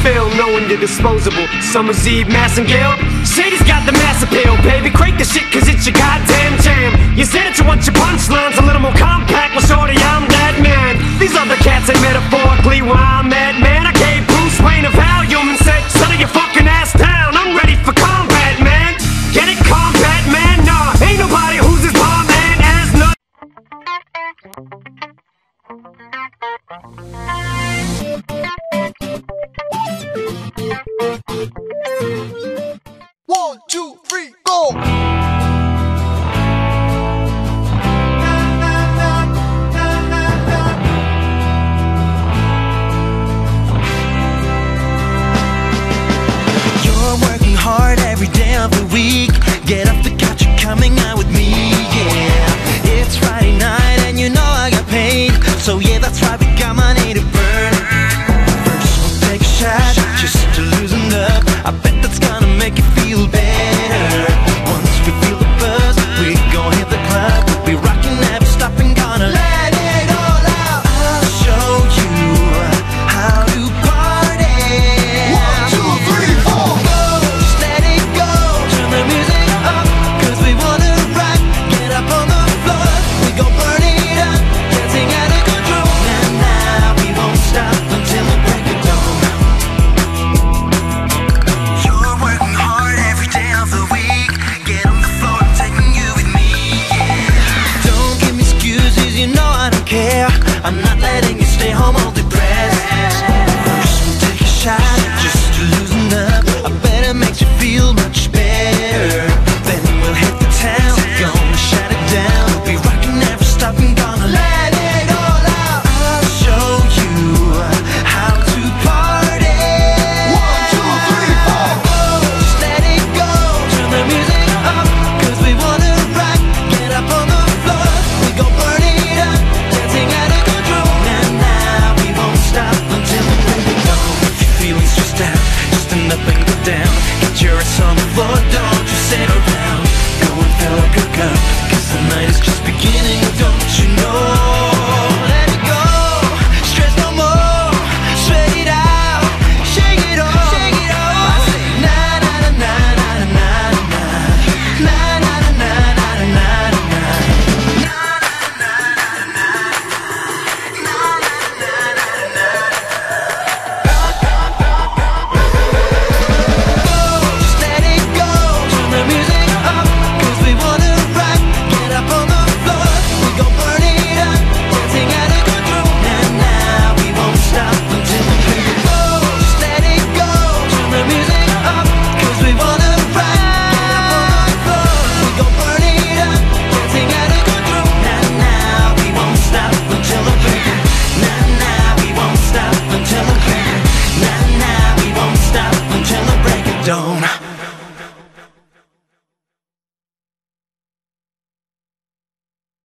Fail knowing you're disposable. Summer's Eve, Massengill. Shady's got the mass appeal, baby. Crate the shit, cause we I'm not